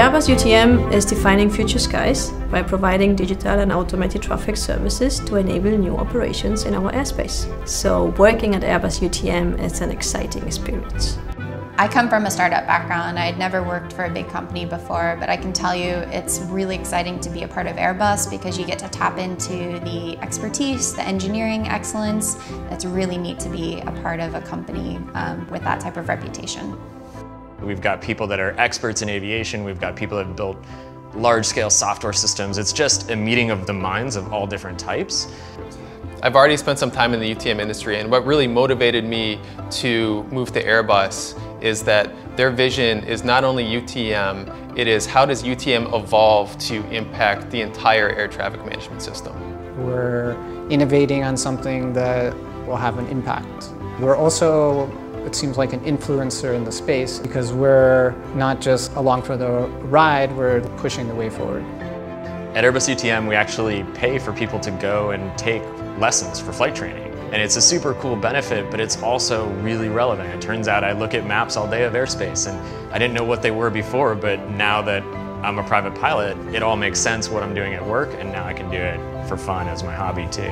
Airbus UTM is defining future skies by providing digital and automated traffic services to enable new operations in our airspace. So working at Airbus UTM is an exciting experience. I come from a startup background. I'd never worked for a big company before, but I can tell you it's really exciting to be a part of Airbus because you get to tap into the expertise, the engineering excellence. It's really neat to be a part of a company um, with that type of reputation. We've got people that are experts in aviation. We've got people that have built large-scale software systems. It's just a meeting of the minds of all different types. I've already spent some time in the UTM industry and what really motivated me to move to Airbus is that their vision is not only UTM, it is how does UTM evolve to impact the entire air traffic management system. We're innovating on something that will have an impact. We're also it seems like an influencer in the space because we're not just along for the ride, we're pushing the way forward. At Airbus UTM, we actually pay for people to go and take lessons for flight training. And it's a super cool benefit, but it's also really relevant. It turns out I look at maps all day of airspace and I didn't know what they were before, but now that I'm a private pilot, it all makes sense what I'm doing at work and now I can do it for fun as my hobby too.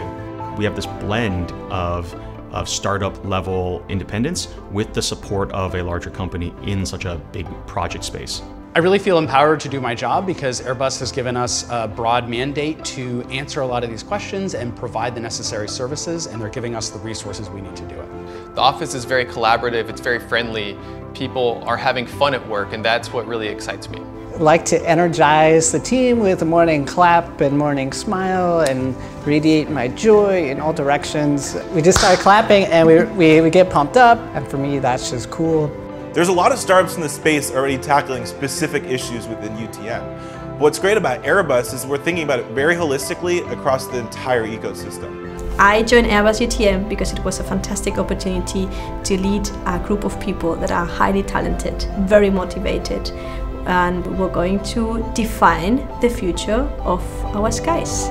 We have this blend of of startup level independence with the support of a larger company in such a big project space. I really feel empowered to do my job because Airbus has given us a broad mandate to answer a lot of these questions and provide the necessary services, and they're giving us the resources we need to do it. The office is very collaborative, it's very friendly. People are having fun at work, and that's what really excites me like to energize the team with a morning clap and morning smile and radiate my joy in all directions. We just start clapping and we, we, we get pumped up and for me that's just cool. There's a lot of startups in the space already tackling specific issues within UTM. What's great about Airbus is we're thinking about it very holistically across the entire ecosystem. I joined Airbus UTM because it was a fantastic opportunity to lead a group of people that are highly talented, very motivated, and we're going to define the future of our skies.